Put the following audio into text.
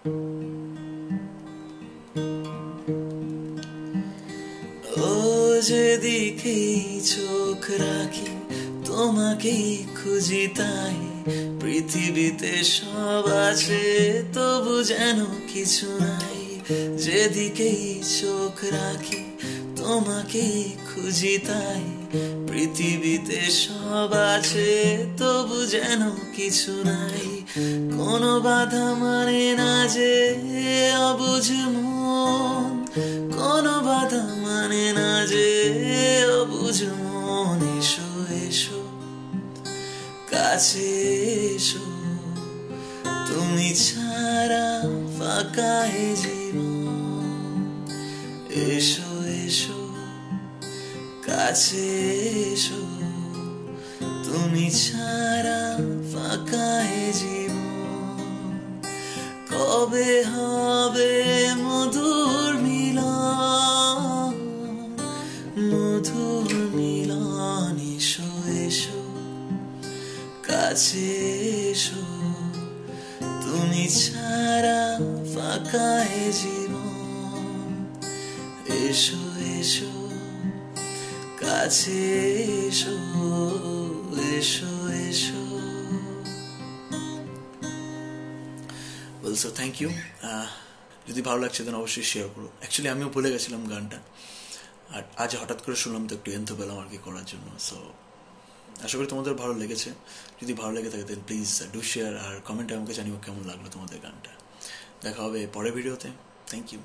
ও যেদিকেই চোখ রাখি তোমাকেই খুঁজি তাই। পৃথিবীতে সব আছে, তবু যেন কিছু নাই। যেদিকেই চোখ রাখি তোমাকেই খুঁজি তাই। পৃথিবীতে সব আছে, তবু যেন কিছু নাই। কোনো বাধা মানে না যে অবুঝ মন। কোনো বাধা মানে না যে অবুঝ মন। এসো এসো, কাছে এসো। তুমি ছাড়া ফাঁকা জীবন। এসো কাছে এসো। তুমি ছাড়া ফাঁকা এ জীবন। কবে হবে মধুর মিলন? মধুর মিলন, এসো এসো। কাছে এসো। তুমি ছাড়া ফাঁকা এ জীবন। এসো এসো। কাছে এসো এসো এসো। সো থ্যাংক ইউ যদি ভালো লাগছে দেন অবশ্যই শেয়ার করো। অ্যাকচুয়ালি আমিও ভুলে গেছিলাম গানটা। আর আজ হঠাৎ করে শুনলাম তো একটু এনতো পেলাম আর কি করার জন্য সো আশা করি তোমাদের ভালো লেগেছে। যদি ভালো লেগে থাকে দেন প্লিজ ডু শেয়ার আর কমেন্টে আমাকে জানিও কেমন লাগল তোমাদের গানটা। দেখা হবে পরের ভিডিওতে থ্যাংক ইউ